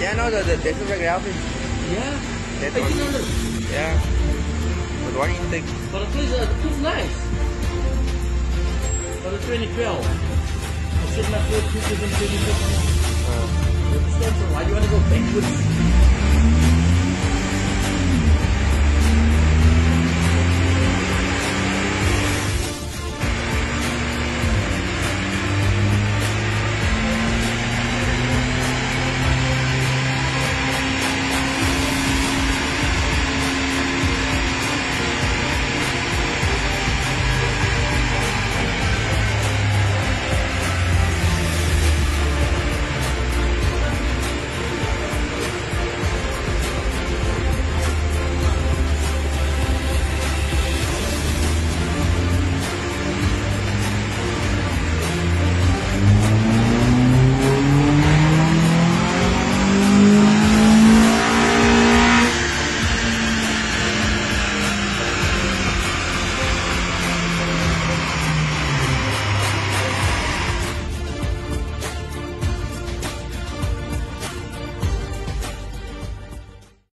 Yeah, no, the, the this is the outfit. Yeah. That 1800. Yeah. But why do you think? But it is, uh, it is nice. But the 2012. I said my first 2015. Uh, Why do you want to go backwards?